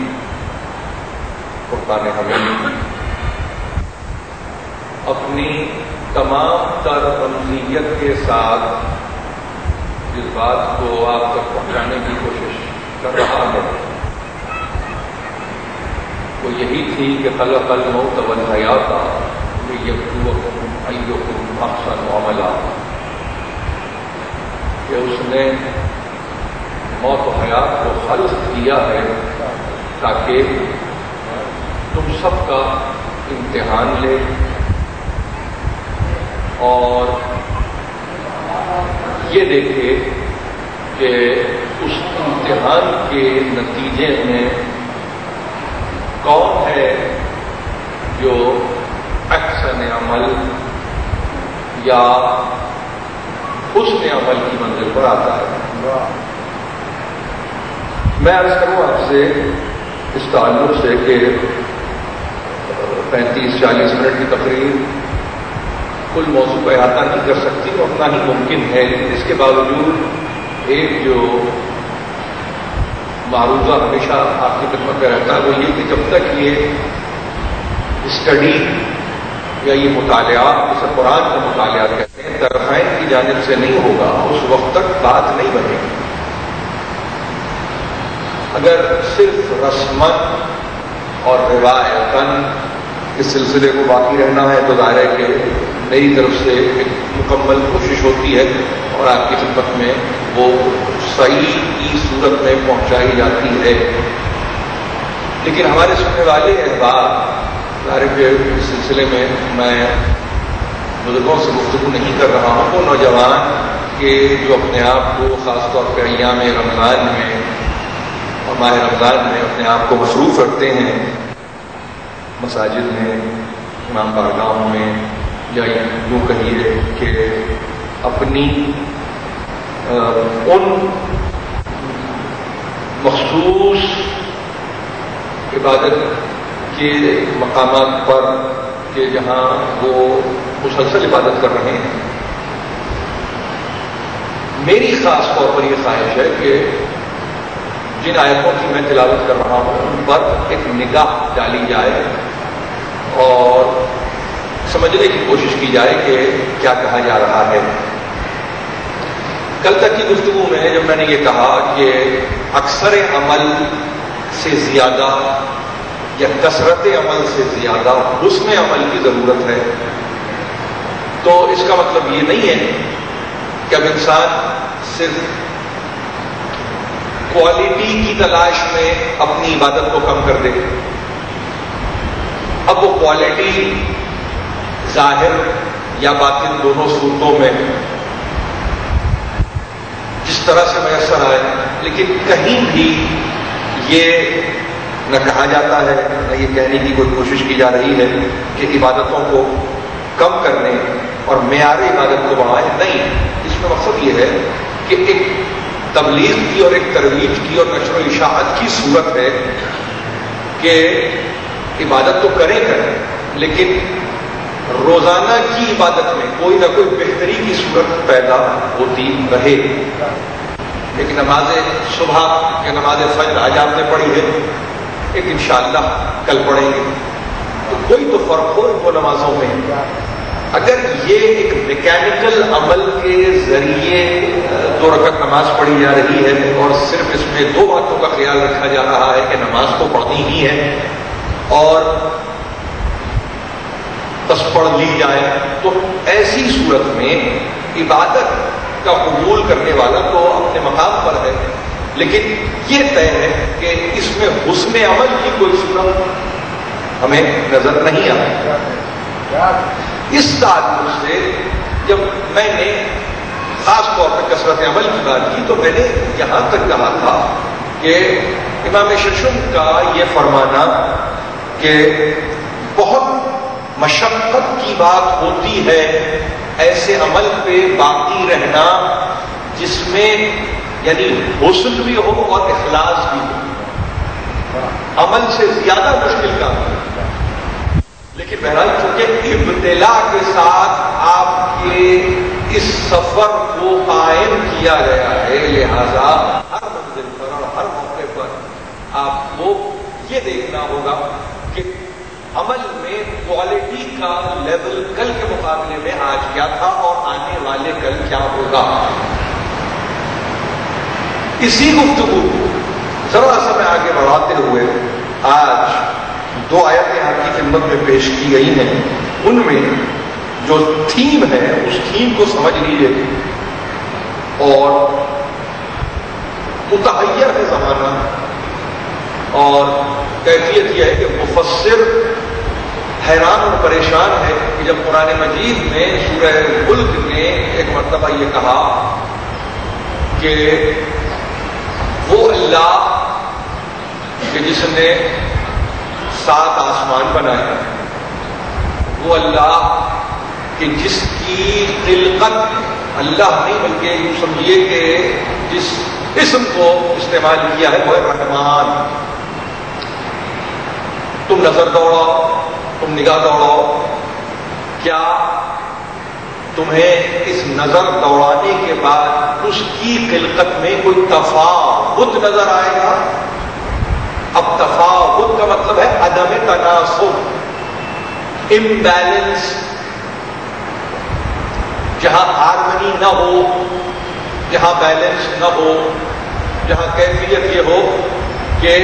मजीद कुर्बान हमीद अपनी तमाम तर रमजीयत के साथ जिस बात को आप तक पहुँचाने की कोशिश कर रहा है। वो यही थी कि खल कल मौत हयाता यबूवकुम अय्युकुम अहसन अमला कि उसने मौत हयात को खल्क किया है। ताकि तुम सबका इम्तिहान ले और ये देखे कि उस इम्तिहान के नतीजे में कौन है जो अक्सन अमल या उसने अमल की मंजिल पर आता है। मैं अर्ज़ करूँ आपसे इस ताल्लुक से कि पैंतीस, चालीस मिनट की तकरीर कुल मौजू पर अहाता नहीं कर सकती और उतना ही मुमकिन है। इसके बावजूद एक जो मारूजा हमेशा आपकी खिदमत में रहता है, वो ये कि जब तक ये स्टडी या ये मुतालिया जिसे कुरान का मुतालिया कहते हैं तरफाइन की जानब से नहीं होगा, उस वक्त तक बात नहीं बनेगी। अगर सिर्फ़ रस्मन और रिवायतन इस सिलसिले को बाकी रहना है तो दायरे के मेरी तरफ़ से एक मुकम्मल कोशिश होती है और आपकी खिदमत में वो सही की सूरत में पहुंचाई जाती है। लेकिन हमारे सुनने वाले अहबाब ज़ाहिर के सिलसिले में मैं बुज़ुर्गों से गुफ्तु नहीं कर रहा हूँ। वो नौजवान के जो अपने आप को ख़ासतौर पर अयाम रमज़ान में और माह रमज़ान में अपने आप को मसरूफ़ रखते हैं। मसाजिद में इमाम बारगाहों में या यूँ कहिए कि अपनी आ, उन मखसूस इबादत के मकाम पर कि जहाँ वो मुसलसल इबादत कर रहे हैं। मेरी ख़ास तौर पर यह ख्वाहिश है कि जिन आयतों की मैं तिलावत कर रहा हूँ, उन पर एक निगाह डाली जाए और समझने की कोशिश की जाए कि क्या कहा जा रहा है। कल तक की गुफ्तु में जब मैंने ये कहा कि अक्सर अमल से ज़्यादा या कसरत अमल से ज़्यादा हुस्न अमल की ज़रूरत है तो इसका मतलब ये नहीं है कि अब इंसान सिर्फ़ क्वालिटी की तलाश में अपनी इबादत को कम कर दे। अब वो क्वालिटी ज़ाहिर या बातिन दोनों सूरतों में जिस तरह से मैसर आए लेकिन कहीं भी ये न कहा जाता है, न ये कहने की कोई कोशिश की जा रही है कि इबादतों को कम करने और मैार इबादत को बढ़ाए। नहीं इसमें मकसद ये है कि एक तबलीग की और एक तरवीज की और नशर इशाहत की सूरत है कि इबादत तो करें करें, लेकिन रोज़ाना की इबादत में कोई ना कोई बेहतरी की सूरत पैदा होती रहे। एक नमाज़ सुबह या नमाज़ फजर आज आपने पढ़ी है, एक इंशाला कल पढ़ेंगे। तो कोई तो फ़र्क हो इनको नमाजों में। अगर ये एक मैकेनिकल अमल के ज़रिए नमाज़ पढ़ी जा रही है और सिर्फ़ इसमें दो बातों का ख्याल रखा जा रहा है कि नमाज़ तो पढ़नी ही है और बस पढ़ ली जाए। तो ऐसी सूरत में इबादत का कबूल करने वाला तो अपने मकाम पर है। लेकिन ये तय है कि इसमें हुस्न अमल की कोई सूरत हमें नज़र नहीं आती। इस ताल्लुक से जब मैंने खास तौर पर कसरत अमल की बात की तो मैंने यहाँ तक कहा था कि इमाम शशुम का यह फरमाना कि बहुत मशक्कत की बात होती है ऐसे अमल पे बाकी रहना, जिसमें यानी हुस्न भी हो और इखलास भी हो। अमल से ज़्यादा मुश्किल काम है। लेकिन बहरहाल, चूँकि इब्तला के साथ आपके इस सफ़र को कायम किया गया है, लिहाजा हर मंजिल पर और हर मौके पर आपको ये देखना होगा कि अमल में क्वालिटी का लेवल कल के मुकाबले में आज क्या था और आने वाले कल क्या होगा। इसी गुफ्तगु जरा समय आगे बढ़ाते हुए आज दो आयतें आपकी खिदमत में पेश की गई हैं। उनमें जो थीम है, उस थीम को समझ लीजिए। और मुतहैर है जमाना। और कैफियत यह है कि मुफसर हैरान और परेशान है कि जब पुराने मजीद में सूरह मुल्क ने एक मरतबा ये कहा कि वो अल्लाह कि जिसने सात आसमान बनाए, वो अल्लाह कि जिसकी तिलकत अल्लाह नहीं, बल्कि समझिए कि जिस इसम को इस्तेमाल किया है, वो है रहमान तुम नज़र दौड़ाओ तुम निगाह दौड़ाओ क्या तुम्हें इस नज़र दौड़ाने के बाद उसकी खिलकत में कोई तफावत नज़र आएगा? अब तफावत का मतलब है अदम तनासुब इम्बैलेंस जहाँ हारमनी न हो, जहाँ बैलेंस न हो, जहाँ कैफियत ये हो कि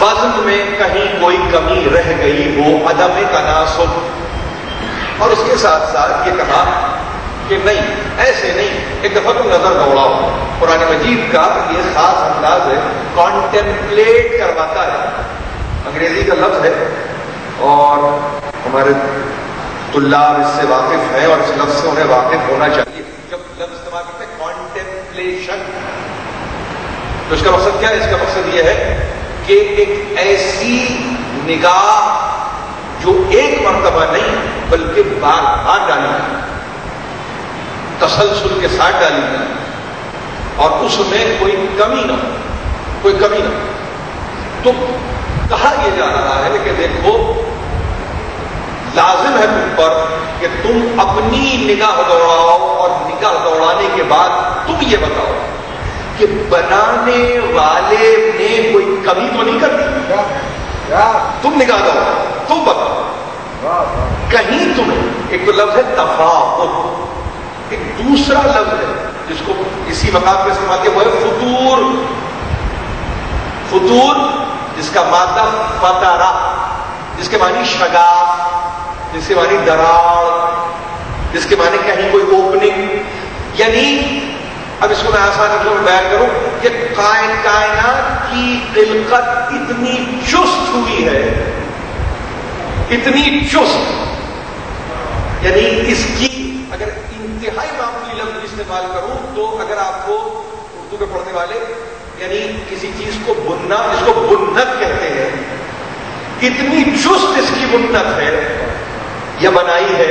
वज़न में कहीं कोई कमी रह गई हो, अदम तनासुब और उसके साथ साथ ये कहा कि नहीं, ऐसे नहीं, एक दफ़ा तुम नज़र दौड़ाओ। पुराने मजीद का ये खास अंदाज है कॉन्टेम्पलेट करवाता है। अंग्रेज़ी का लफ्ज है, और हमारे तुल्लाब इससे वाकिफ हैं और इस लफ्ज से उन्हें वाकिफ होना चाहिए। जब लफ्ज इस्तेमाल करते हैं कॉन्टेम्पलेशन तो इसका मकसद क्या है? इसका मकसद यह है कि एक ऐसी निगाह जो एक मरतबा नहीं, बल्कि बार बार डाली तसलसल के साथ डाली जाए। और उसमें कोई कमी ना हो, कोई कमी ना हो। तो कहा यह जा रहा है कि देखो लाजिम है तुम पर कि तुम अपनी निगाह दौड़ाओ और निगाह दौड़ाने के बाद तुम ये बताओ कि बनाने वाले ने कोई कमी तो नहीं कर दी? तुम निगाह दो तुम बताओ। कहीं तुम्हें, एक तो लफ्ज है तफावत एक दूसरा लफ्ज है जिसको इसी मकाम पर इस्तेमाल किया, वो है फतूर। फतूर जिसका माता, फतारा, जिसके मानी शगा जिसके मानी दराड़ जिसके माने कहीं कोई ओपनिंग यानी, अब इसको मैं आसान शब्दों में बयान करूँ कि कायन, कायनात की दिलकत इतनी चुस्त हुई है। इतनी चुस्त। यानी इसकी, अगर इंतहाई मामूली लफ्ज इस्तेमाल करूँ तो अगर आपको उर्दू के पढ़ने वाले, यानी किसी चीज़ को बुनना, इसको बुन्नत कहते हैं। इतनी चुस्त इसकी बुन्नत है। या बनाई है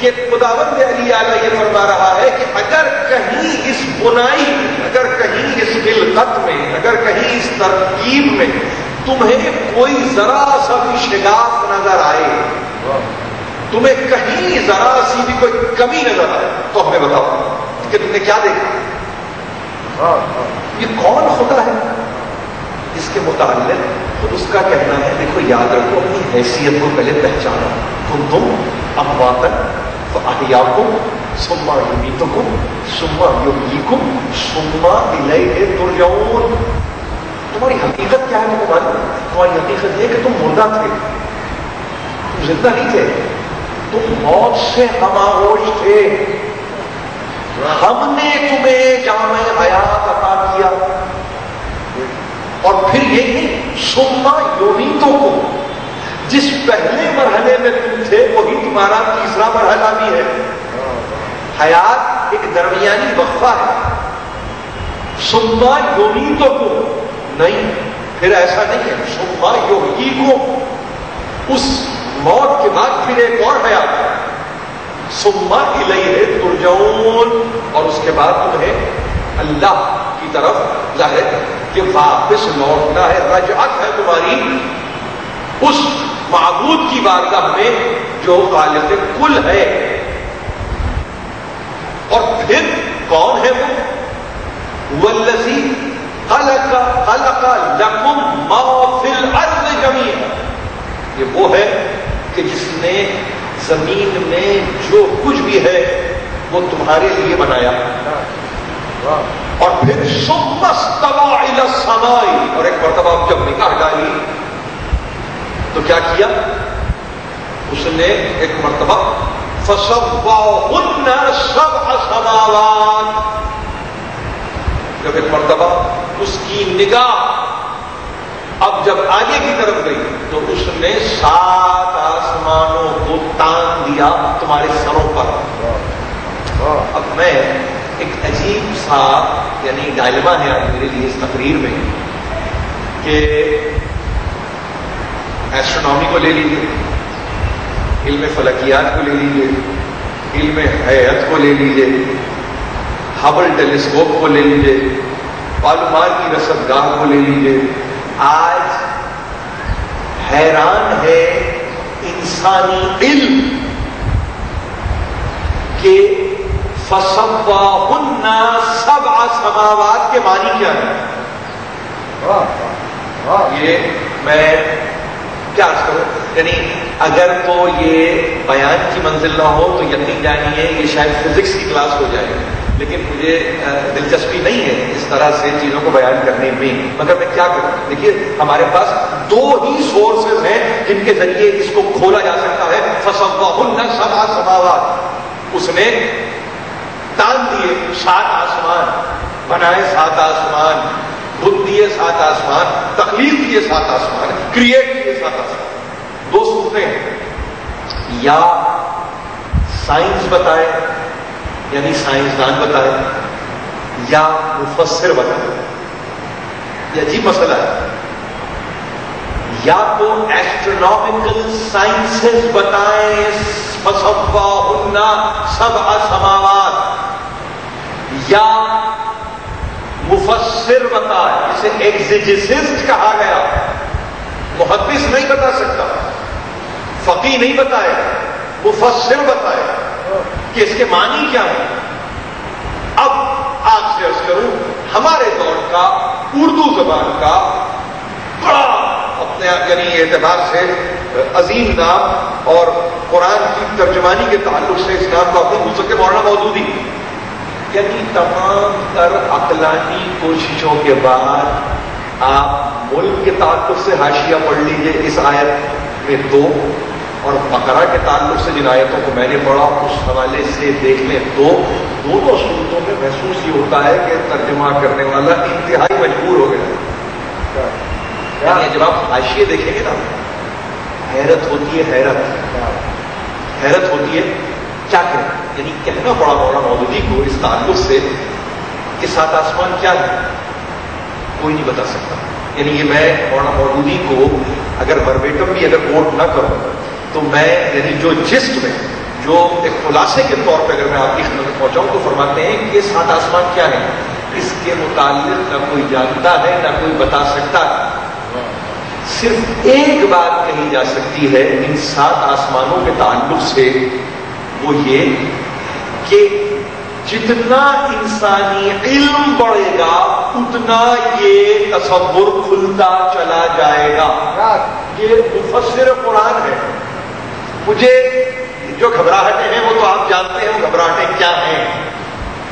कि खुदावंद अली आला ये फरमा रहा है कि अगर कहीं इस बुनाई, अगर कहीं इस खिलकत में, अगर कहीं इस तरकीब में तुम्हें कोई जरा सा भी शिगाफ नज़र आए, तुम्हें कहीं जरा सी भी कोई कमी नज़र आए तो हमें बताओ कि तुमने क्या देखा? ये कौन खुदा है? इसके मुताबिक खुद उसका कहना है, देखो, याद रखो, अपनी हैसियत को पहले पहचानो। तुम तुम अमवातन तो अहियाकुम, सुम्मा युमीतुकुम, सुम्मा युमीकुम सुम्मा इलैहि तुरजाऊन। तुम्हारी हकीकत क्या है मालूम तुम्हारी हकीकत यह कि तुम मुर्दा थे। तुम ज़िंदा नहीं थे। तुम मौत से हमागोश थे हमने तुम्हें जाम हयात अता किया और फिर ये सुम्मा योनीतों को जिस पहले मरहले में तुम थे, वही तुम्हारा तीसरा मरहला भी है। हयात एक दरमियानी वक्फा है। सुम्मा योनीतों को नहीं, फिर ऐसा नहीं है। सुम्मा योगी को उस मौत के बाद फिर एक और हयात है। सुम्मा है तुरजाऊन, और उसके बाद तुम्हें अल्लाह की तरफ़ ज़ाहिर कि वापस लौटना है, रजअत है तुम्हारी उस माबूद की बारगाह में जो खालिद कुल है। और फिर कौन है वो? वल्लसी खलक खलक लकुम माफिल अर्ज़ जमी ये वो है कि जिसने ज़मीन में जो कुछ भी है, वो तुम्हारे लिए बनाया। और फिर समाई। और एक मरतबा जब निकाह डाली तो क्या किया? उसने एक मरतबा फसवाउन्न सब असमावात जब एक मरतबा उसकी निगाह अब जब आगे की तरफ़ गई तो उसने सात आसमानों को तान दिया तुम्हारे सरों पर। अब मैं एक अजीब सा, यानी डायलमा है आज मेरे लिए इस तकरीर में, कि एस्ट्रोनॉमी को ले लीजिए इल्म फलकियात को ले लीजिए इल्म हयात को ले लीजिए हबल टेलीस्कोप को ले लीजिए पालुमार की रसदगाह को ले लीजिए। आज हैरान है इंसानी इल्म के फसवाहुन्ना सब समावाद के मानी क्या है? ये मैं क्या करूँ? यानी अगर तो ये बयान की मंजिल ना हो तो यकीन जानिए ये शायद फिजिक्स की क्लास हो जाए लेकिन मुझे दिलचस्पी नहीं है इस तरह से चीज़ों को बयान करने में। मगर मैं क्या करूँ? देखिए हमारे पास दो ही सोर्सेज हैं जिनके ज़रिए इसको खोला जा सकता है। फसवाहुन्ना सभा समावाद उसने तान दिए, सात आसमान, बनाए सात आसमान, बुद्ध दिए सात आसमान, तकलीफ़ दिए सात आसमान क्रिएट किए सात आसमान। दो सूरतें हैं। या साइंस बताए, यानी साइंसदान बताए, या मुफसर बताए। यह अजीब मसला है। या तो एस्ट्रोनॉमिकल साइंसेस बताएँ उन्ना सब असमावाद। या मुफसर बताए इसे एग्जिजिसिस्ट कहा गया। मुहदस नहीं बता सकता। फकी नहीं बताए मुफसर बताए कि इसके मानी क्या है। अब आपसे अर्ज़ करूँ, हमारे दौर का, उर्दू जबान का, बड़ा अपने यानी एतबार से, अजीम नाम और कुरान की तर्जमानी के ताल्लुक से इस नाम को अपनी हो सके मौलाना मौजूदी यानी तमाम तर अकलानी कोशिशों के बाद आप मुल्क के ताल्लुक से हाशिया पढ़ लीजिए इस आयत में दो, और बकरा के ताल्लुक से जिन आयतों को मैंने पढ़ा, उस हवाले से देख लें तो दोनों सूरतों में महसूस ये होता है कि तर्जमा करने वाला इंतहाई मजबूर हो गया। यानी जब आप हाशिए देखेंगे ना, हैरत होती है, हैरत। हैरत होती है, क्या यानी कहना पड़ा मौला मौदूदी को इस ताल्लुक से कि सात आसमान क्या है? कोई नहीं बता सकता। यानी ये मैं मौलाना मौदूदी को अगर वर्बेटम भी अगर कोट ना करूँ तो मैं, यानी जो जिस्ट में, जो एक खुलासे के तौर पर अगर मैं आपकी खिदमत पहुंचाऊं तो फरमाते हैं कि सात आसमान क्या है? इसके मुतालिक ना कोई जानता है, ना कोई बता सकता। है सिर्फ़ एक बात कही जा सकती है, इन सात आसमानों के ताल्लुक से वो ये कि जितना इंसानी इल्म बढ़ेगा, उतना ये तस्वुर खुलता चला जाएगा। ये मुफसर कुरान है। मुझे जो घबराहटें हैं, वो तो आप जानते हैं घबराहटें क्या हैं।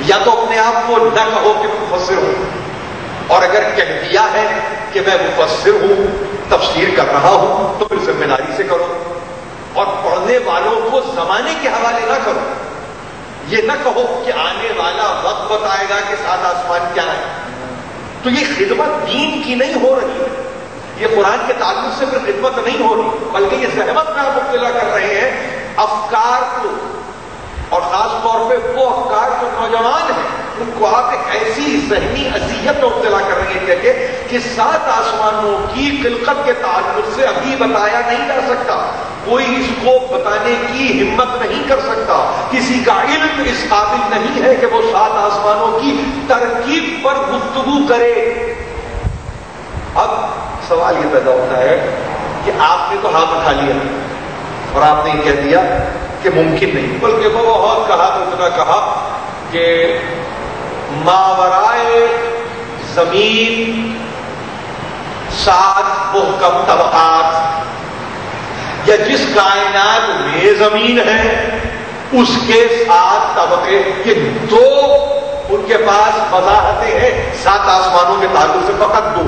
या तो अपने आप को न कहो कि मुफसर हूँ। और अगर कह दिया है कि मैं मुफसर हूँ, तफसीर कर रहा हूँ तो फिर ज़िम्मेदारी से करो। और पढ़ने वालों को जमाने के हवाले ना करो। ये न कहो कि आने वाला वक्त बताएगा कि सात आसमान क्या है। तो ये खिदमत दीन की नहीं हो रही है। ये कुरान के ताल्लुक से फिर खिदमत नहीं हो रही, बल्कि ये सहमत में आप मुब्तला कर रहे हैं, अफकार को। और खास तौर पे वो अफकार जो नौजवान है, उनको आप एक ऐसी जहनी असीहत में मुब्तला कर रहे हैं कि सात आसमानों की खिलकत के ताल्लुक से अभी बताया नहीं जा सकता। कोई इसको बताने की हिम्मत नहीं कर सकता। किसी का इल्म इस काबिल नहीं है कि वो सात आसमानों की तरकीब पर गुफ्तगु करे। अब सवाल ये पैदा होता है कि आपने तो हाथ उठा लिया और आपने कह दिया कि मुमकिन नहीं। बल्कि वो बहुत कहा तो इतना कहा कि मावराए ज़मीन, सात मुहकम तबकात। या जिस कायनात में ज़मीन है, उसके सात तबके, ये दो उनके पास वजाहतें हैं। सात आसमानों के ताल्लुक से फकत दो।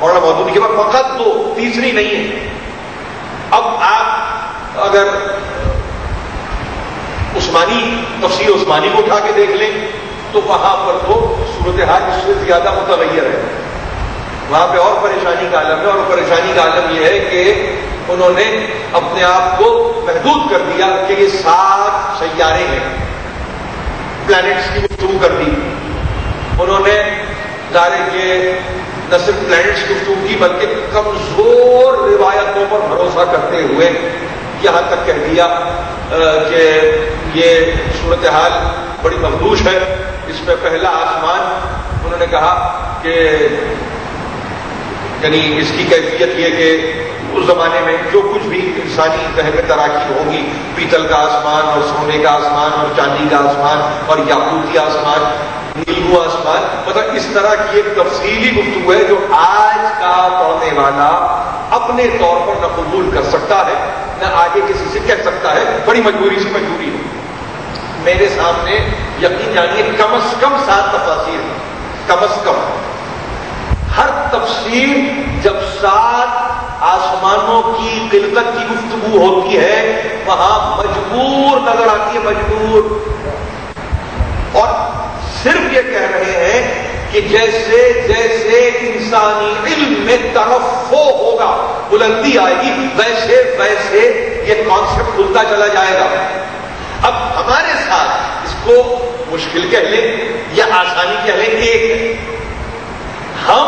और मौजूद के बाद फकत दो, तीसरी नहीं है। अब आप अगर उस्मानी तफसीर उस्मानी को उठा के देख लें तो वहाँ पर तो सूरत हाल इससे ज़्यादा मुतगैर है। वहाँ पे और परेशानी का आलम है, और परेशानी का आलम यह है कि उन्होंने अपने आप को महदूद कर दिया कि ये सात सैारे हैं। प्लैनेट्स की गुफ्तु कर दी। उन्होंने जारे के न सिर्फ़ प्लैनेट्स की गुफ्तु की, बल्कि कमज़ोर रिवायतों पर भरोसा करते हुए यहाँ तक कह दिया कि ये सूरत हाल बड़ी मखदूश है। इसमें पहला आसमान, उन्होंने कहा कि, यानी इसकी कैफियत यह कि उस जमाने में जो कुछ भी इंसानी तह में तराकी होगी, पीतल का आसमान और सोने का आसमान और चांदी का आसमान और याकूती आसमान, नीलू आसमान मतलब इस तरह की एक तफसीली गुफ्तु है जो आज का पढ़ने वाला अपने तौर पर न कबूल कर सकता है, न आगे किसी से कह सकता है। बड़ी मजबूरी से मजबूरी है। मेरे सामने यकीन जानिए, कम अज कम सात तफासिर कम अज कम। हर तफसीर जब सात आसमानों की किलकत की गुफ्तगु होती है, वहाँ मजबूर नज़र आती है, मजबूर। और सिर्फ़ ये कह रहे हैं कि जैसे जैसे इंसानी इल्म में तरफो होगा, बुलंदी आएगी, वैसे वैसे ये कॉन्सेप्ट खुलता चला जाएगा। अब हमारे साथ इसको मुश्किल कह लें या आसानी कह लें एक, हम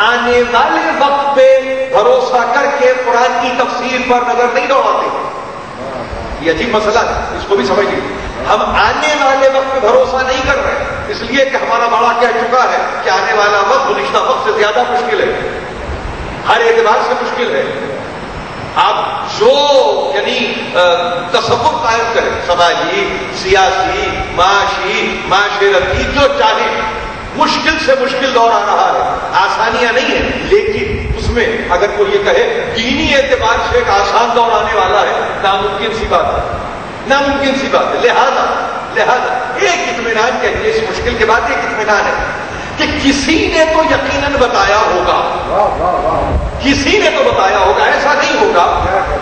आने वाले वक्त पे भरोसा करके कुरान की तफसीर पर नज़र नहीं दौड़ाते ये अजीब मसला है, इसको भी समझ लीजिए हम आने वाले वक्त पे भरोसा नहीं कर रहे इसलिए कि हमारा बड़ा कह चुका है कि आने वाला वक्त गुजश्ता वक्त से ज़्यादा मुश्किल है। हर एतबार से मुश्किल है। आप जो, यानी तस्वुर कायम करें समाजी सियासी, माशी, माशरती, जो चाहे, मुश्किल से मुश्किल दौर आ रहा है। आसानियाँ नहीं है, लेकिन उसमें अगर कोई ये कहे दीनी एतबार से एक आसान दौर आने वाला है नामुमकिन सी बात है। नामुमकिन सी बात है। लिहाजा लिहाजा एक इतमान कहिए इस मुश्किल के बाद एक इतमान है कि किसी ने तो यकीनन बताया होगा। किसी ने तो बताया होगा ऐसा नहीं होगा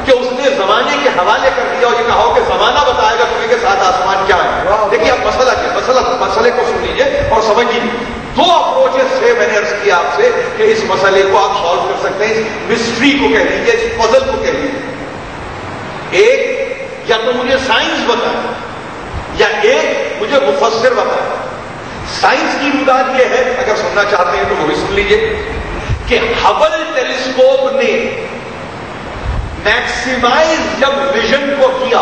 कि उसने जमाने के हवाले कर दिया और ये कहा हो कि जमाना बताएगा तुम्हें के साथ आसमान क्या है। देखिए अब मसला क्या? मसला मसले को सुन लीजिए और समझ लीजिए दो अप्रोचेस से मैंने अर्ज़ किया आपसे कि इस मसले को आप सॉल्व कर सकते हैं, इस मिस्ट्री को कह लीजिए इस पजल को कह लीजिए एक, या तो मुझे साइंस बताए, या एक, मुझे मुफसर बताए। साइंस की बुनियाद यह है, अगर सुनना चाहते हैं तो वो भी सुन लीजिए, कि हबल टेलीस्कोप ने मैक्सिमाइज जब विजन को किया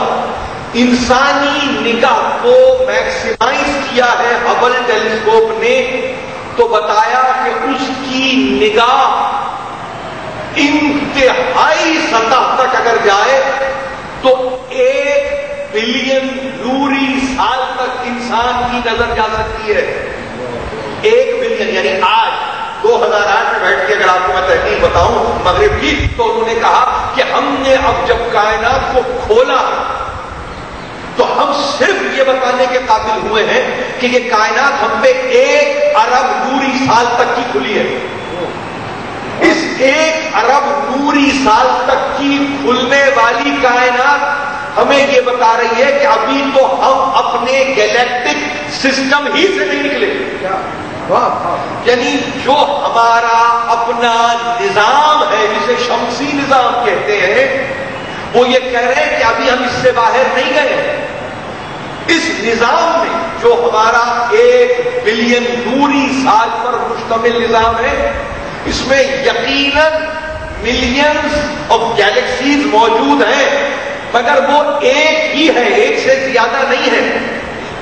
इंसानी निगाह को मैक्सिमाइज किया है हबल टेलीस्कोप ने तो बताया कि उसकी निगाह इंतहाई सतह तक अगर जाए तो एक बिलियन दूरी साल तक इंसान की नज़र जा सकती है। एक बिलियन यानी आज 2008 में बैठ के अगर आपको मैं तहकीक बताऊँ, मगरब की तो उन्होंने कहा कि हमने अब जब कायनात को खोला तो हम सिर्फ़ ये बताने के काबिल हुए हैं कि ये कायनात हम पे एक अरब दूरी साल तक की खुली है। इस एक अरब नूरी साल तक की खुलने वाली कायनात हमें यह बता रही है कि अभी तो हम अपने गैलेक्टिक सिस्टम ही से नहीं निकले। यानी जो हमारा अपना निज़ाम है जिसे शमसी निज़ाम कहते हैं वो ये कह रहे हैं कि अभी हम इससे बाहर नहीं गए। इस निज़ाम में, जो हमारा एक बिलियन दूरी साल पर मुश्तमिल निज़ाम है, इसमें यकीनन मिलियंस ऑफ़ गैलेक्सीज मौजूद हैं, मगर वो एक ही है, एक से ज़्यादा नहीं है।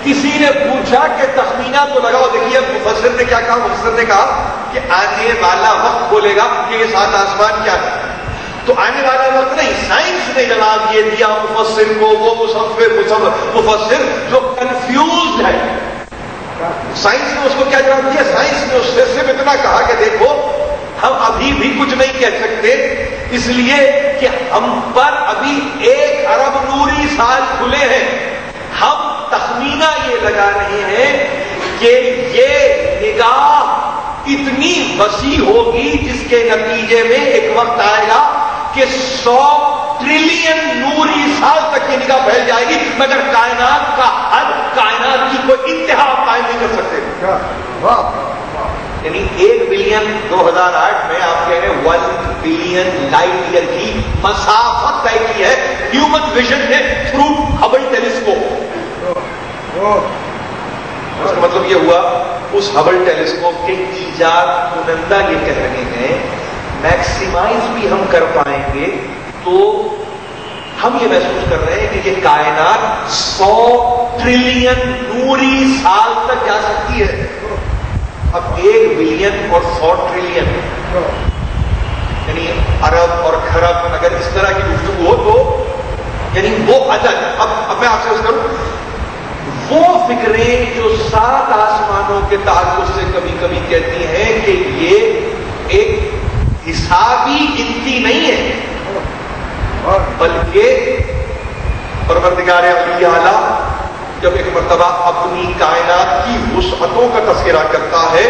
किसी ने पूछा कि तखमीना तो लगाओ, देखिए मुफसर ने क्या कहा? मुफसर ने कहा कि आने वाला वक्त बोलेगा कि ये सात आसमान क्या है। तो आने वाला वक्त नहीं। साइंस ने जवाब ये दिया मुफसर को, वो मुसफिर मुफसर जो कंफ्यूज है। साइंस ने उसको क्या जवाब दिया? साइंस ने उससे सिर्फ़ इतना कहा कि देखो, हम अभी भी कुछ नहीं कह सकते, इसलिए कि हम पर अभी एक अरब नूरी साल खुले हैं। हम तखमीना ये लगा रहे हैं कि ये निगाह इतनी वसी होगी जिसके नतीजे में एक वक्त आएगा कि सौ ट्रिलियन नूरी साल तक की निगाह फैल जाएगी मगर कायनात का हद कायनात की कोई इंतहा कायम नहीं कर सकते। यानी एक बिलियन 2008 में आप कह रहे वन बिलियन लाइट ईयर की मसाफत तय की है। ह्यूमन विजन ने थ्रू हबल टेलीस्कोप उसका मतलब यह हुआ उस हबल टेलीस्कोप के ईजाद कुनंदा ये कह रहे हैं मैक्सिमाइज भी हम कर पाएँगे तो हम ये महसूस कर रहे हैं कि ये कायनात 100 ट्रिलियन नूरी साल तक जा सकती है। अब एक बिलियन और सौ ट्रिलियन यानी अरब और खरब अगर इस तरह की गुफ्तु हो तो यानी वो अदद अब अब मैं आपसे करूँ वो फिक्रें जो सात आसमानों के ताल्लुक से कभी कभी कहती हैं कि ये एक हिसाबी गिनती नहीं है। बल्कि परवरदिगार अली जब एक मरतबा अपनी कायनात की वसअतों का तस्करा करता है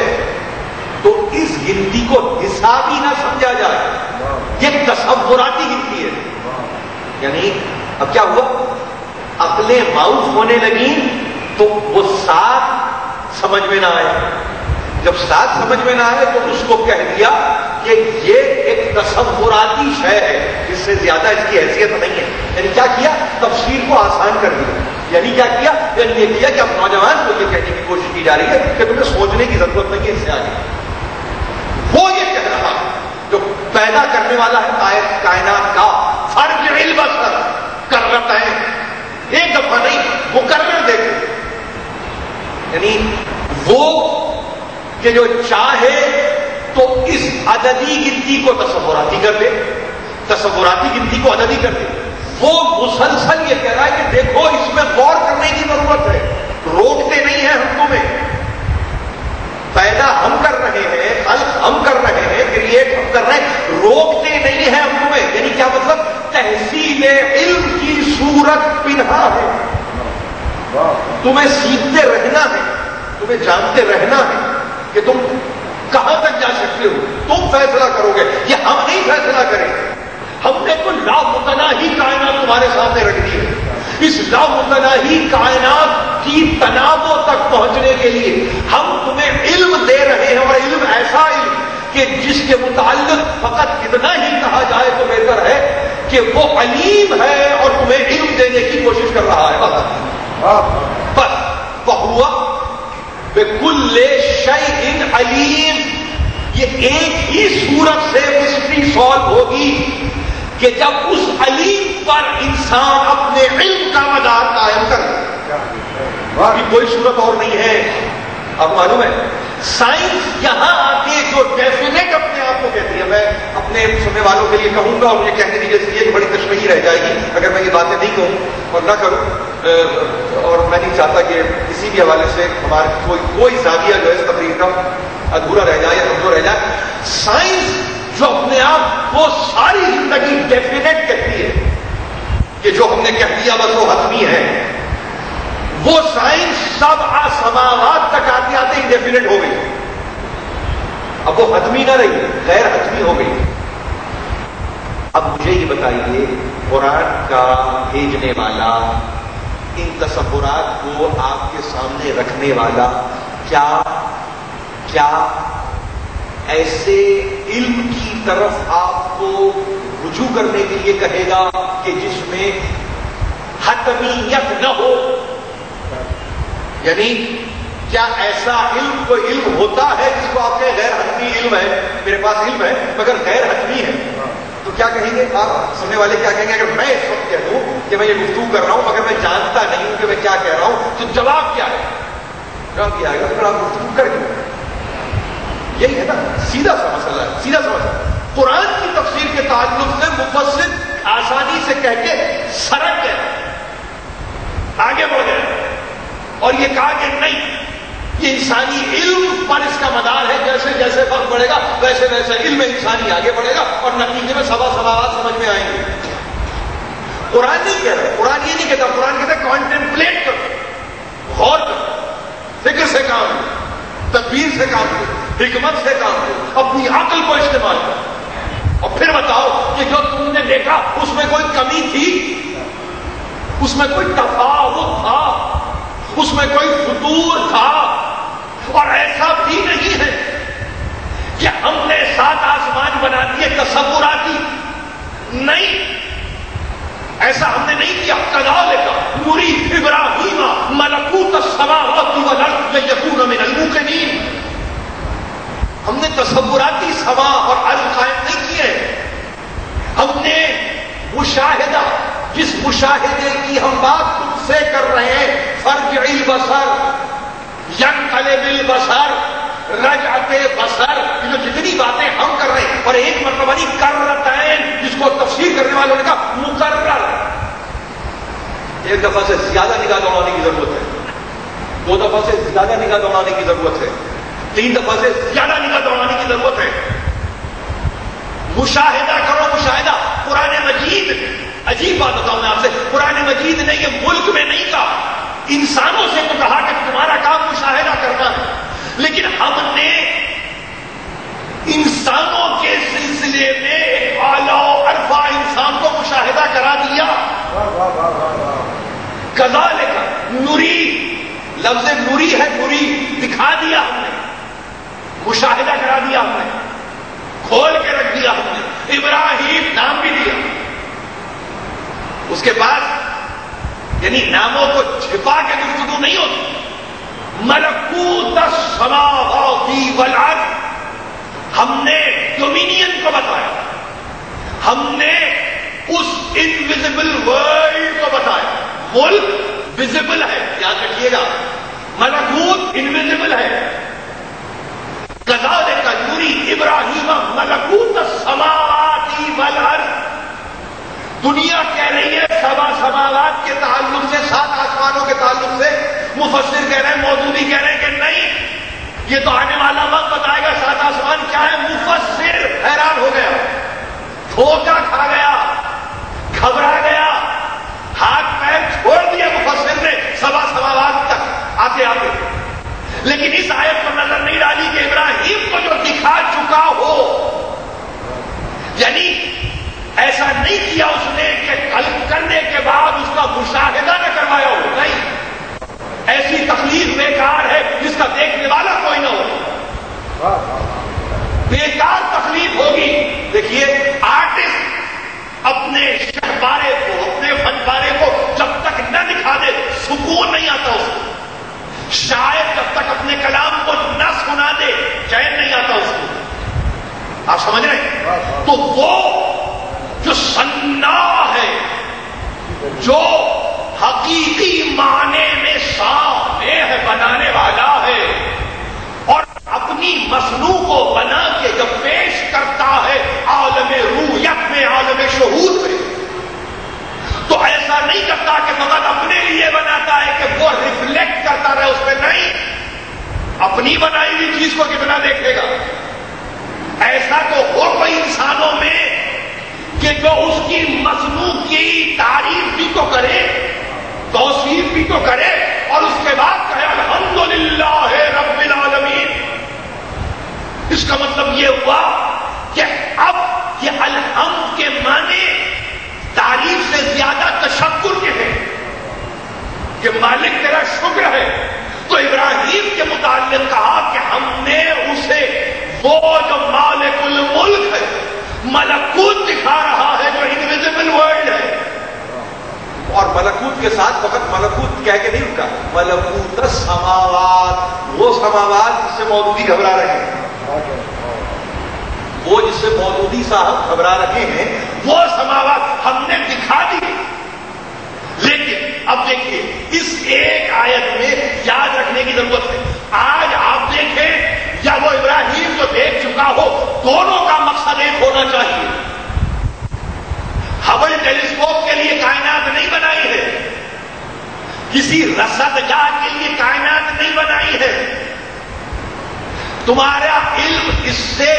तो इस गिनती को हिसाबी ना समझा जाए। ये तस्वुराती गिनती है। यानी अब क्या हुआ? अकलें माउस होने लगी तो वो सात समझ में ना आए। जब सात समझ में ना आए तो उसको कह दिया कि ये एक तस्वुराती शय है, जिससे ज़्यादा इसकी हैसियत नहीं है। यानी क्या किया? तफसीर को आसान कर दिया। यानी क्या किया? यानी ये किया कि अब नौजवान को ये कहने की कोशिश की जा रही है कि तुम्हें सोचने की ज़रूरत नहीं है, इससे आगे। वो ये कह रहा है जो पैदा करने वाला है कायनात का फ़र्ज़ इल्बसर कर रहा है। एक दफ़ा नहीं वो करने देखे। यानी वो कि जो चाहे तो इस अददी गिनती को तस्वुराती कर दे। तस्वुराती गिनती को अददी कर दे। वो मुसलसल ये कह रहा है कि देखो इसमें गौर करने की ज़रूरत है। रोकते नहीं है हम तुम्हें। पैदा हम कर रहे हैं हल हम कर रहे हैं क्रिएट हम कर रहे हैं। रोकते नहीं है हम तुम्हें। यानी क्या मतलब? तहसील इल्म की सूरत पिन्हा है। तुम्हें सीखते रहना है तुम्हें जानते रहना है। कि तुम कहाँ तक जा सकते हो? तुम फैसला करोगे ये हम नहीं फैसला करेंगे हमने तो लामुतना ही कायनात तुम्हारे सामने रख दी है इस लामुतना ही कायनात की तनावों तक पहुँचने के लिए हम तुम्हें इल्म दे रहे हैं और इल्म ऐसा इल्म कि जिसके मुतालिक फकत इतना ही कहा जाए तो बेहतर है कि वो अलीम है और तुम्हें इल्म देने की कोशिश कर रहा है। बस। बहुआ बेकुल्ले शय इन अलीम। ये एक ही सूरत से मिस्ट्री सॉल्व होगी कि जब उस अलीम पर इंसान अपने इल्म का मदार कायम करे। कोई सूरत और नहीं है। अब मालूम है, साइंस यहाँ आके जो डेफिनेट अपने आप को कहती है, मैं अपने सुनने वालों के लिए कहूँगा और मुझे कहने की जैसे ये बड़ी तशवही रह जाएगी, अगर मैं ये बातें नहीं कहूँ और ना करूँ। और मैं नहीं चाहता कि किसी भी हवाले से हमारे कोई कोई जाविया जो है इस तकरीर का अधूरा रह जाए या कमज़ोर रह जाए। साइंस जो अपने आप को सारी ज़िंदगी डेफिनेट कहती है। कि जो हमने कह दिया बस वो हतमी है। वो साइंस सब असमावाद तक आते आते इंडेफिनेट हो गई। अब वो हतमी ना रही, गैर हतमी हो गई। अब मुझे ये बताइए कुरान का भेजने वाला, इन तस्वुरात को आपके सामने रखने वाला, क्या क्या ऐसे इल्म की तरफ़ आपको रुजू करने के लिए कहेगा कि जिसमें हतमीयत न हो? यानी, क्या ऐसा इल्म कोई इल्म होता है जिसको आपके गैर हतमी इल्म है? मेरे पास इल्म है, मगर गैर हतमी है। क्या कहेंगे? आप सुनने वाले क्या कहेंगे? अगर मैं इस वक्त कह दूँ कि मैं ये गुफ्तू कर रहा हूँ अगर मैं जानता नहीं हूँ कि मैं क्या कह रहा हूँ तो जवाब क्या है? जवाब क्या आएगा फिर आप गुफ्तू कर क्यों यही है ना? सीधा सा मसला है सीधा सा मसला कुरान की तफसीर के ताल्लुक से मुफसर आसानी से कह के सरक आगे बढ़ गए। और ये कहा कि नहीं ये इंसानी इल्म पर इसका मदार है, जैसे जैसे फ़र्क बढ़ेगा वैसे वैसे इल्म इंसानी आगे बढ़ेगा और नतीजे में सवा सवाल समझ में आएँगे। कुरान नहीं कह रहा, कुरान ये नहीं कहता, कुरान कहता कॉन्टेम्पलेट करो गौर करो फ़िक्र से काम लो तदबीर से काम लो हिकमत से काम लो अपनी अकल को इस्तेमाल करो और फिर बताओ कि जो तुमने देखा, उसमें कोई कमी थी? उसमें कोई तफावत था? उसमें कोई फतूर था। और ऐसा भी नहीं है कि हमने सात आसमान बना दिए तस्वुराती नहीं। ऐसा हमने नहीं किया। कदाल का मुरी इब्राहिमा मलकूत समावती वलर्द यकून मिन अलमुकनीन। हमने तस्वुराती समा और अल कायम नहीं किए। हमने मुशाहिदा, जिस मुशाहिदे की हम बात तुमसे कर रहे हैं। फ़र्ज़ बसर यंग कले बिल बसर रजाते बसर। जो जितनी बातें हम कर रहे हैं, और एक मतलब नहीं, कर रहे जिसको तफसीर करने वालों ने कहा मुकर्र एक दफ़ा से ज़्यादा निगाह दौड़ाने की ज़रूरत है। दो दफ़ा से ज़्यादा निगाह दौड़ाने की ज़रूरत है। तीन दफ़ा से ज़्यादा निगाह दौड़ाने की ज़रूरत है। मुशाहिदा करो मुशाहिदा। पुराने मजीद अजीब बात बताऊँ मैं आपसे। पुराने मजीद ने ये मुल्क में नहीं कहा। इंसानों से तो कहा कि तुम्हारा काम मुशाहिदा करना है। लेकिन हमने इंसानों के सिलसिले में आला अरफा इंसान को मुशाहिदा करा दिया। कजाल लेकर नूरी, लफ्ज नूरी है नूरी, दिखा दिया हमने। मुशाहिदा करा दिया हमने। खोल के रख दिया हमने। इब्राहिम नाम भी दिया। उसके बाद, यानी नामों को छिपा के गुफ्तु नहीं होती। मलकूत समावती हमने डोमिनियन को बताया। हमने उस इनविजिबल वर्ल्ड को बताया। मुल्क विजिबल है, याद रखिएगा। मलकूत इनविजिबल है। कजाल का यूरी इब्राहिम मलकूत समावाती वलर दुनिया कह रही है सभा समावात के ताल्लुक से, सात आसमानों के ताल्लुक से मुफसर कह रहे हैं मौजूदी कह रहे हैं कि नहीं, ये तो आने वाला वक्त बताएगा, सात आसमान क्या है मुफसर हैरान हो गया, धोखा खा गया, घबरा गया, हाथ पैर छोड़ दिया मुफसर ने सभा समावाद तक आते आते लेकिन इस आयत पर नज़र नहीं डाली कि इब्राहिम को जो दिखा चुका हो, यानी ऐसा नहीं किया उसने कि कल करने के बाद उसका मुशाहिदा न करवाया हो। नहीं। ऐसी तकलीफ़ बेकार है जिसका देखने वाला कोई ना हो। बेकार तकलीफ़ होगी। देखिए आर्टिस्ट अपने शहबारे को अपने फनबारे को जब तक न दिखा दे सुकून नहीं आता उसको। शायद जब तक अपने कलाम को न सुना दे चैन नहीं आता उसको। आप समझ रहे हैं? तो वो जो सन्ना है, जो हकीकी माने में साफ़ है, बनाने वाला है, और अपनी मसनू को बना के जब पेश करता है आलम रूयत में, आलम शहूद में तो ऐसा नहीं करता कि फकत अपने लिए बनाता है कि वो रिफ्लेक्ट करता रहे उस पर नहीं। अपनी बनाई हुई चीज़ को कितना देखेगा ऐसा तो हो कोई इंसानों में कि जो उसकी मसनू की तारीफ़ भी तो करे तोसीफ भी तो करे, और उसके बाद कहे, अल्हम्दुलिल्लाह रब्बिल आलमीन। इसका मतलब यह हुआ कि अब ये अलहम के माने तारीफ़ से ज़्यादा तशक्कुर के हैं। कि मालिक तेरा शुक्र है। तो इब्राहिम के मुतालिक कहा कि हमने उसे वो जो मालिकुल मुल्क है मलकूत दिखा रहा है जो इनविजिबल वर्ल्ड है। और मलकूत के साथ फकत मलकूत कह के नहीं उनका, मलकूत समावाद, वो समावाद जिससे मौदूदी घबरा रहे हैं। वो जिससे मौदूदी साहब घबरा रहे हैं, वो समावाद हमने दिखा दी। लेकिन अब देखिए, इस एक आयत में याद रखने की ज़रूरत है। आज आप देखें या वो इब्राहिम जो देख चुका हो, दोनों का मकसद एक होना चाहिए। हबल टेलीस्कोप के लिए कायनात नहीं बनाई है। किसी रसदगाह के लिए कायनात नहीं बनाई है। तुम्हारा इल्म इससे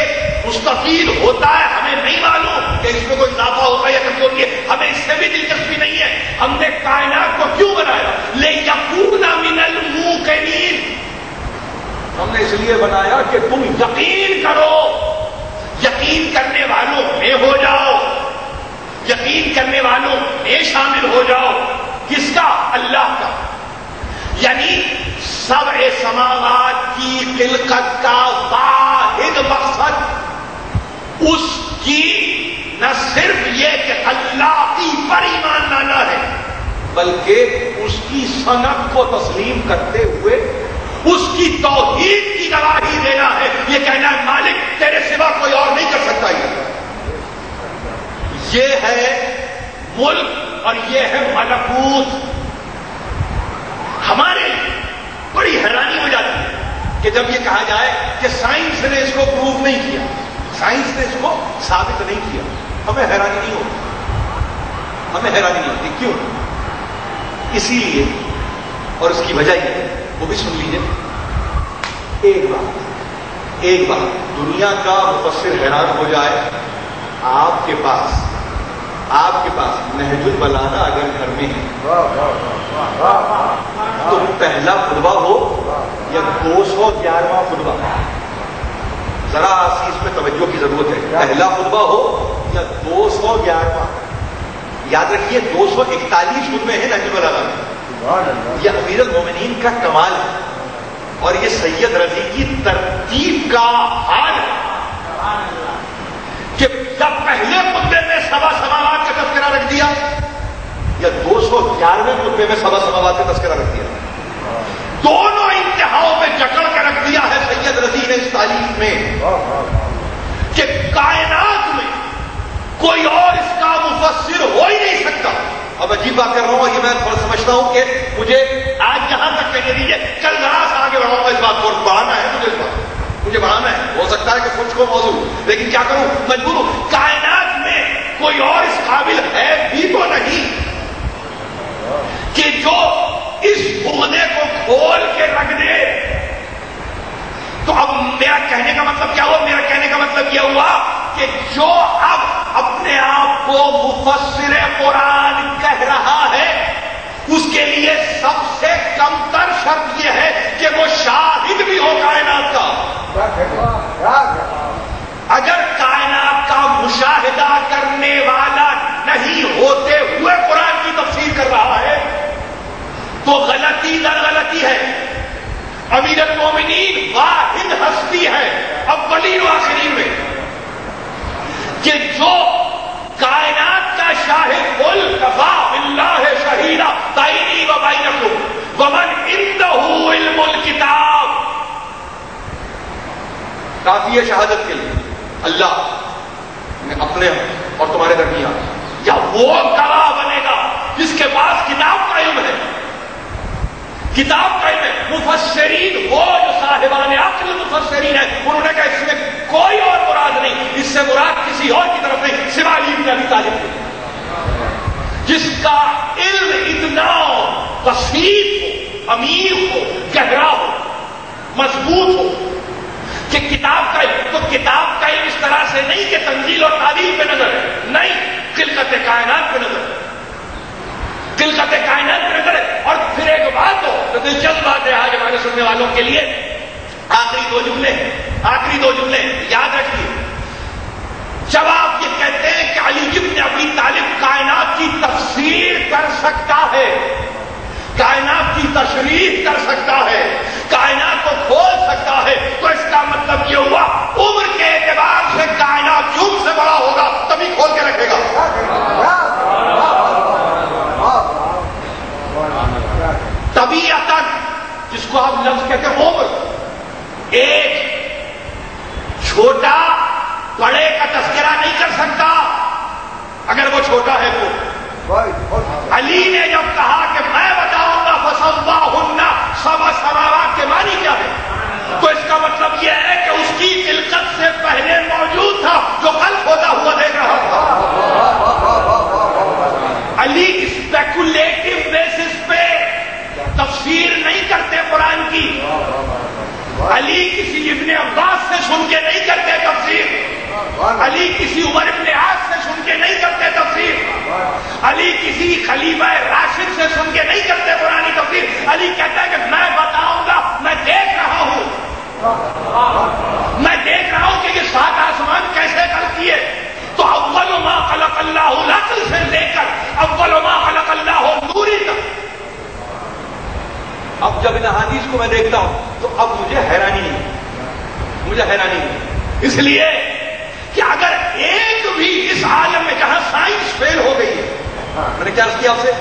मुस्तफीद होता है, हमें नहीं मालूम कि इसमें कोई इजाफा होता है या कमी होती है। हमें इससे भी दिलचस्पी नहीं है। हमने कायनात को क्यों बनाया ले यकूना मिनल मुँह के नील हमने इसलिए बनाया कि तुम यकीन करो। यकीन करने वालों में हो जाओ। यकीन करने वालों में शामिल हो जाओ। किसका? अल्लाह का। यानी सब समावाद की खिलकत का वाहिद मकसद। उसकी न सिर्फ़ ये कि अल्लाह की पर ईमान लाना है, बल्कि उसकी सनत को तस्लीम करते हुए उसकी तोहीद की गवाही देना है। ये कहना है, मालिक, तेरे सिवा कोई और नहीं कर सकता ये। ये है मुल्क और ये है मलकूत। हमारे बड़ी हैरानी हो जाती है कि जब ये कहा जाए कि साइंस ने इसको प्रूव नहीं किया, साइंस ने इसको साबित नहीं किया, हमें हैरानी नहीं होती। हमें हैरानी नहीं होती। क्यों? इसीलिए और उसकी वजह ये वो भी सुन लीजिए। एक बात एक बात, दुनिया का मुफसर हैरान हो जाए, आपके पास आपके पास नहजुल बलाना अगर घर में है तो पहला खुदबा हो या दो सौ ग्यारहवा खुदबा जरा इसमें तवज्जो की ज़रूरत है। पहला खुदबा हो या दो सौ ग्यारहवा? याद रखिए दो सौ इकतालीस खुदबे हैं नहजुल बलाना में यह अमीर मोमिन का कमाल है। और ये सैयद रफी की तरतीब का हाल कि जब पहले मुद्दे में सभा समावाद का तस्करा रख दिया, या दो सौ ग्यारहवें मुद्दे में सभा समावाद का तस्करा रख दिया। दोनों इंतहाओं में जकड़ के रख दिया है सैयद रज़ी ने इस तारीफ़ में। कि कायनात में कोई और इसका मुफसर हो ही नहीं सकता। अब अजीब बात कर रहा हूँ, ये मैं थोड़ा समझता हूँ कि मुझे आज यहाँ तक कहने दीजिए, कल जरा सा आगे बढ़ाऊँगा इस बात को बढ़ाना है मुझे इस बात मुझे बढ़ाना है। हो सकता है कि कुछ को मौजूद। लेकिन क्या करूँ? मजबूर कायनात में कोई और इस काबिल है भी तो नहीं कि जो इस भुगने को खोल के रख दे। तो अब मेरा कहने का मतलब क्या हुआ? मेरा कहने का मतलब यह हुआ कि जो अब अपने आप को मुफसर कुरान कह रहा है, उसके लिए सबसे कमतर शर्त यह है कि वो शाहिद भी हो कायनात का। अगर कायनात का मुशाहिदा करने वाला नहीं होते हुए कुरान की तफसीर कर रहा है तो गलती दर गलती है। अमीर मोमिनीन वाहिद हस्ती है, अव्वलीन आखिरी में। कि जो कायनात का शाहिद उल कफा बिल्ला है शहीदा ताइनी व बाइनकू वमन इंदहू इल्मुल किताब। काफ़ी है शहादत के लिए। अल्लाह ने अपने और तुम्हारे दरमियान या वो कला बनेगा जिसके पास किताब का इल्म है। किताब का इल्म है मुफसरीन वो जो साहिबान अक्ल मुफसरीन है, उन्होंने कहा, इसमें कोई और मुराद नहीं, इससे मुराद किसी और की तरफ़ नहीं सिवाय इब्न अभी तालिब जिसका इल्म इतना वसीफ हो, अमीर हो, गहरा हो, मज़बूत हो, कि किताब का तो किताब का इस तरह से नहीं कि तंजील और तालीम पे नज़र है, नहीं, खिलकत कायनात पे नज़र है। खिलकत कायनात नज़र है और फिर एक बात हो तो दिलचस्प बात है आज हमारे सुनने वालों के लिए। आखिरी दो जुमले, आखिरी दो जुमले, याद रखिए। जब आप ये कहते हैं कि अली ने अपनी तालिब कायनात की तफसीर कर सकता है। कायनात की तशरीफ़ कर सकता है, कायनात को खोल सकता है। तो इसका मतलब ये हुआ, उम्र के एतबार से कायनात युग से बड़ा होगा, तभी खोल के रखेगा तभी तक जिसको आप लफ्ज कहते हैं उम्र एक छोटा बड़े का तस्करा नहीं कर सकता अगर वो छोटा है तो। अली ने जब कहा कि मैं बताऊँगा फसल्ला हुन्ना सब समावा के मानी क्या है? तो इसका मतलब यह है कि उसकी दिलकत से पहले मौजूद था जो कल खोदा हुआ देख रहा था। अली स्पेकुलेटिव बेसिस पे तफसीर नहीं करते कुरान की अली किसी इब्ने अब्बास से सुन के नहीं करते तफसीर। अली किसी उमर इब्ने आज से सुन के नहीं करते तफसीर। अली किसी खलीफा राशिद से सुन के नहीं करते पुरानी तफसीर। अली कहता है कि मैं बताऊँगा मैं देख रहा हूँ। मैं देख रहा हूँ कि ये सात आसमान कैसे करती है। तो अव्वल मा खलक अल्लाह से लेकर अव्वल मा खलक अल्लाह नूरी तक। अब जब इन हदीस को मैं देखता हूँ तो अब मुझे हैरानी नहीं मुझे हैरानी नहीं इसलिए कि अगर एक भी इस आलम में जहाँ साइंस फेल हो गई है, मैंने क्या किया आपसे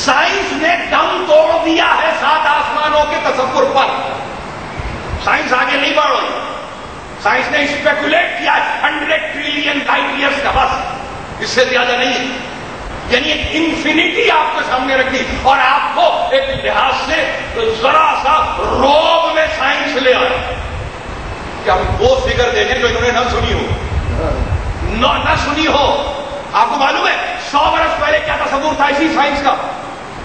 साइंस ने दम तोड़ दिया है सात आसमानों के तस्वुर पर। साइंस आगे नहीं बढ़ रही साइंस ने स्पेकुलेट किया, हंड्रेड ट्रिलियन लाइट ईयर्स का बस। इससे ज़्यादा नहीं है। यानी एक इंफिनिटी आपके सामने रखी। और आपको एक लिहाज से जरा सा रोग में साइंस ले आया कि हम वो फिगर देखें जो इन्होंने न सुनी हो। न, न सुनी हो। आपको मालूम है सौ वर्ष पहले क्या तस्वूर था इसी साइंस का?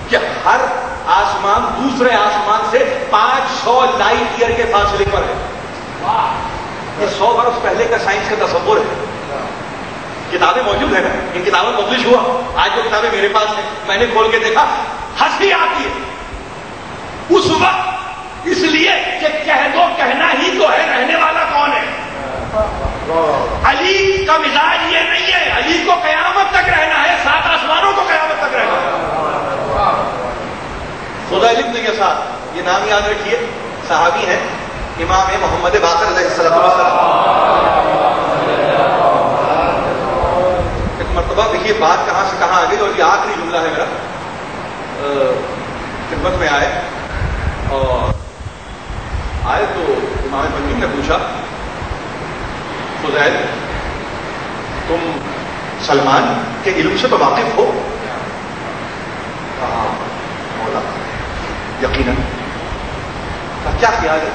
कि हर आसमान दूसरे आसमान से पाँच सौ लाइट ईयर के फासले पर है। ये सौ वर्ष पहले का साइंस का तस्वूर है। किताबें मौजूद है। ना इन किताबें पब्लिश हुआ। आज जो किताबें मेरे पास है। मैंने खोल के देखा, हँसी आती है। उस वक्त इसलिए कि कह दो, कहना ही तो है, रहने वाला कौन है? अली का मिजाज ये नहीं है। अली को कयामत तक रहना है। सात आसमानों को कयामत तक रहना है। खुदा लिप्त के साथ ये नाम याद रखिए। साहबी है। इमाम मोहम्मद बाकर सलाम मरतबा देखिए बात कहाँ से कहाँ आ गई और ये आखिरी जुमला है मेरा। खिदमत में आए। और आए तो इमाम बंदी ने पूछा खुजैल तुम सलमान के इल्म से तो वाकिफ हो? कहा, मौला, यकीनन। का क्या ख्याल है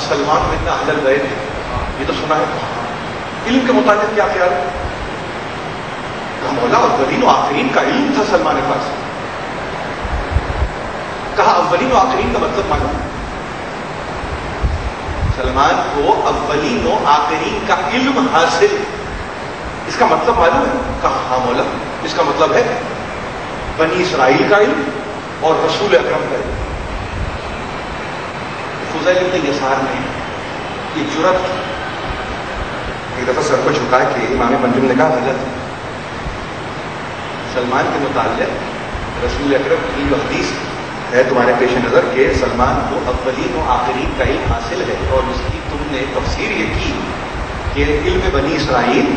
सलमान में इतना हजल गए थे। ये तो सुना है। इल्म के मुताबिक क्या ख्याल है कहा मौला अव्वलीन आखरीन का इल्म था सलमान पास कहा अव्वलीन आखरीन का मतलब मालूम? सलमान को अव्वलीन आखरीन का इल्म हासिल। इसका मतलब मालूम है? कहा हाँ मौला, इसका मतलब है बनी इसराइल का इल्म और रसूल अक्रम का इल्म। फुजैल इब्न यसार ने ये जुरत एक दफ़ा सर को झुका कि इमाम मंजुम ने कहा, हज़रत सलमान के मुतालिक रसूल अक्रम की जो हदीस है तुम्हारे पेश नज़र के, सलमान को अव्वलीन और आखिरीन का इल्म हासिल है और उसकी तुमने तफसीर ये की कि इल्म बनी इसराइल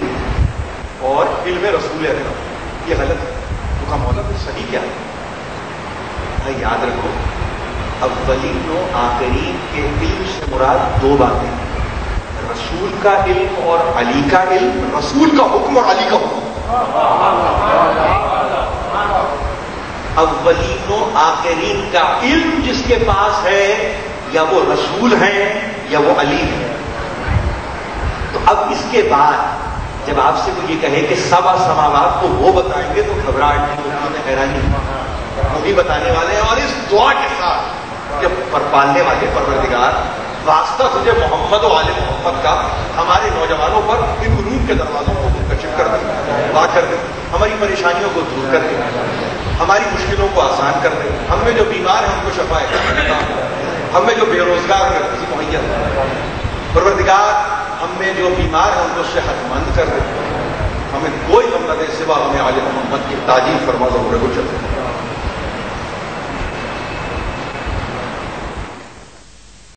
और इल्म रसूल अक्रम। ये गलत है। तो का सही क्या है? भाई, याद रखो, अव्वलीन और आखिरीन के इल्म से मुराद दो बातें रसूल का इल्म और अली का इल्म, रसूल का हुक्म और अली का हुक्म। अव्वलीनों आखिरीन का इल्म जिसके पास है, या वो रसूल है, या वो अली है। तो अब इसके बाद जब आपसे कोई ये कहे कि सवा समावाद को वो बताएँगे तो घबराहट नहीं होती हमें हैरानी वो भी बताने वाले हैं, और इस दुआ के साथ जब पर पालने वाले परवरदिगार, वास्ता तुझे मोहम्मद वाले मोहम्मद का हमारे नौजवानों पर इन रूप के दरवाजों को मुंकशिफ कर दे बात कर दे, हमारी परेशानियों को दूर कर दे। हमारी मुश्किलों को आसान कर दे। हम में जो बीमार है उनको शफाए हम में जो बेरोजगार है किसी मुहैया परवरदिगार, हम में जो बीमार है, उनको सेहतमंद कर दे। हमें कोई हमला दे सिवा हमें आज मोहम्मद की ताजी फरमा दो कुछ